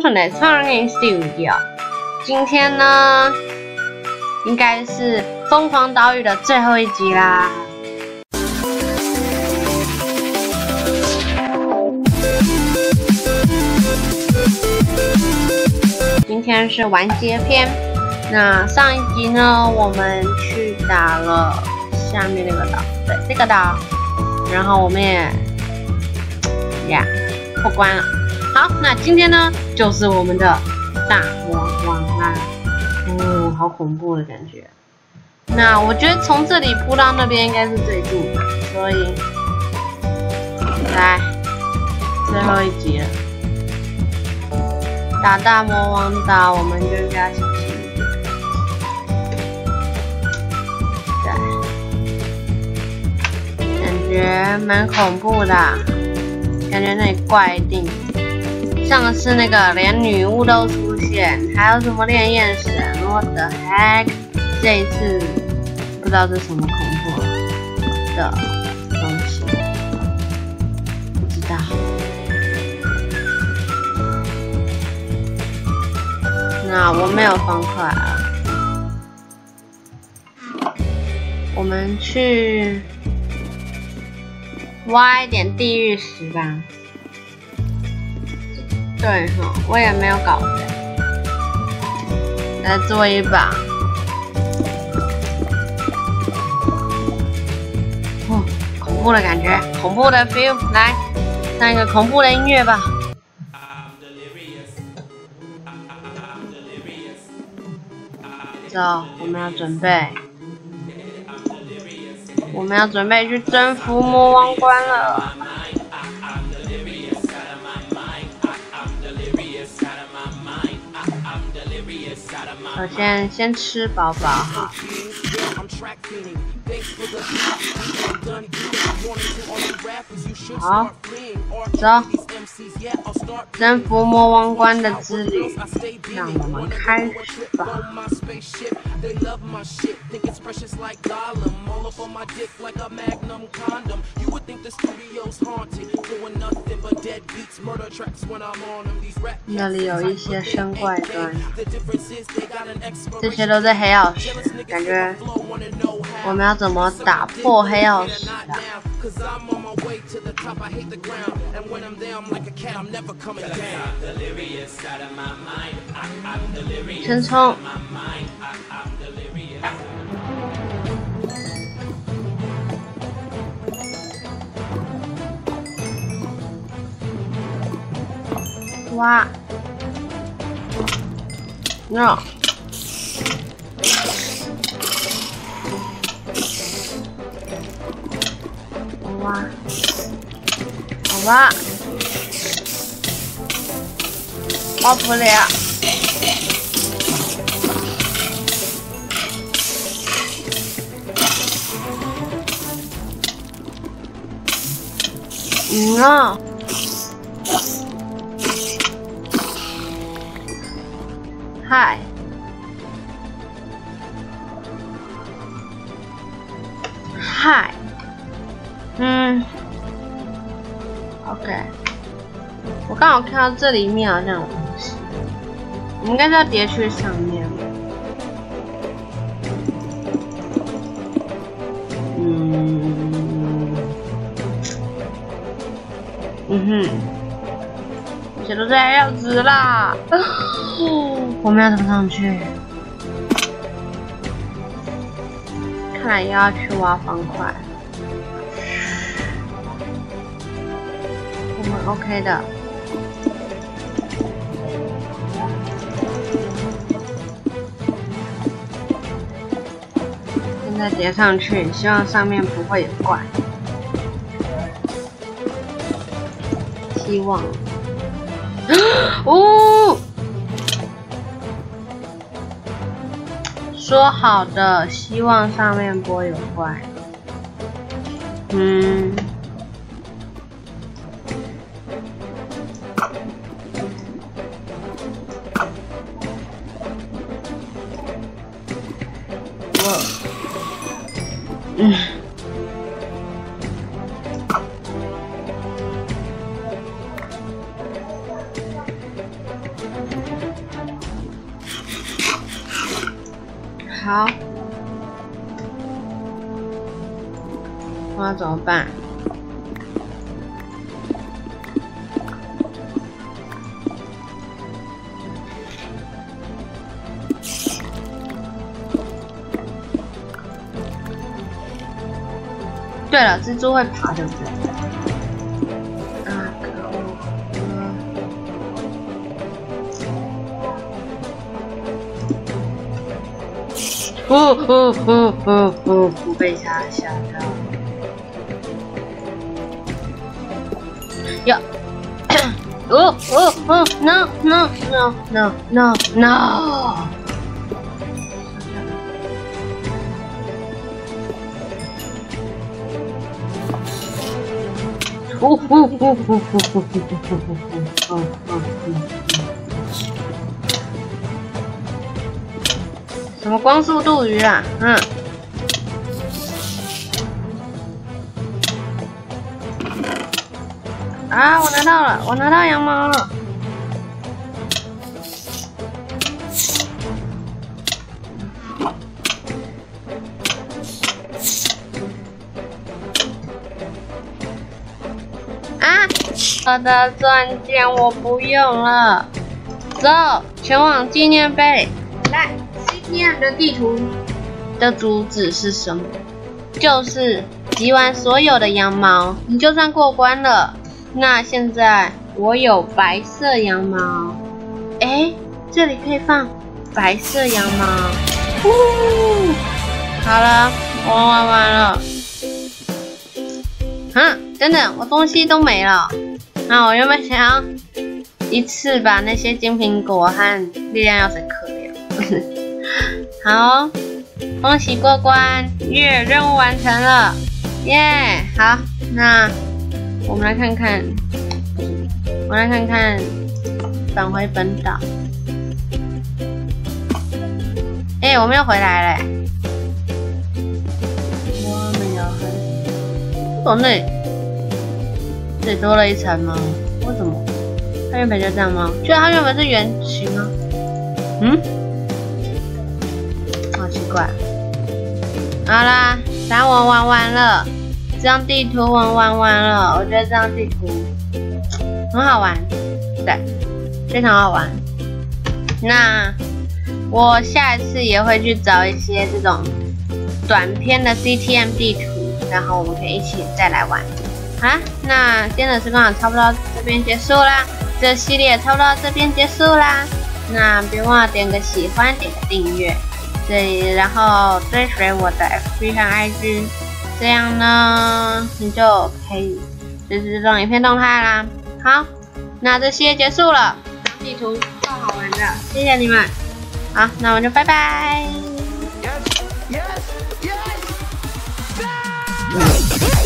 Fortnite Turning Studio。今天呢，应该是疯狂岛屿的最后一集啦。今天是完结篇。那上一集呢，我们去打了下面那个岛，对，这个岛，然后我们也呀破关了。好，那今天呢，就是我们的大魔王啦。哦，好恐怖的感觉。那我觉得从这里扑到那边应该是最近的，所以来最后一集了。打大魔王打，我们就应该小心一点。对，感觉蛮恐怖的，感觉那里怪一定。上次那个连女巫都出现，还有什么烈焰神，what the heck？这一次不知道是什么恐怖的东西，不知道。那我没有方块啊，我们去挖一点地狱石吧。对哈，我也没有搞的。来做一把。哦，恐怖的感觉，恐怖的 feel，来，上一个恐怖的音乐吧。走，我们要准备，我们要准备去征服魔王关了。我先，先吃饱饱哈。好，走，征服魔王关的之旅，让我们开始吧。那里有一些生怪端，这些都是黑曜石，感觉我们要怎么打破黑曜石啊？Cause I'm on my way to the top, I hate the ground. And when I'm there, I'm like a cat, I'm never coming down. I'm delirious out of my mind. I, I'm delirious out of my mind. Wow. No. 好吧，挖不了。嗯啊。嗨，嗨，嗯，OK，我刚好看到这里面好像有东西，我们应该是要叠去上面。嗯，嗯哼，这些都是黑曜石啦。我们要怎么上去？看来又要去挖方块。我们 OK 的。现在叠上去，希望上面不会有怪。希望。哦。说好的，希望上面不会有怪。嗯。好，我要怎么办？对了，蜘蛛会爬，对不对？哦哦哦哦哦！不被吓吓到。呀！哦哦哦！No no no no no no！呜呜呜呜呜呜呜呜什么光速度鱼啊？嗯。啊！我拿到了，我拿到羊毛了。啊我的钻戒我不用了，走，前往纪念碑。来，CTM 的地图的主旨是什么？就是集完所有的羊毛，你就算过关了。那现在我有白色羊毛，哎，这里可以放白色羊毛。呜，好了，我玩完了。嗯，等等，我东西都没了。那我原本想要一次把那些金苹果和力量药水嗑掉。好，恭喜过关，耶！任务完成了，耶！好，那我们来看看，我来看看，返回本岛。哎，我们又回来了。我们要回，从那。这里多了一层吗？为什么？它原本就这样吗？居然它原本是圆形吗？嗯？好啦，咱我玩完了，这张地图我玩完了。我觉得这张地图很好玩，对，非常好玩。那我下一次也会去找一些这种短篇的 CTM 地图，然后我们可以一起再来玩。好啦，那今天的时光差不多这边结束啦，这系列差不多这边结束啦。那别忘了点个喜欢，点个订阅，对，然后追随我的 FB 和 IG，这样呢，你就可以就是这种影片动态啦。好，那这期结束了，地图超好玩的，谢谢你们。好，那我们就拜拜。Yes, yes, yes.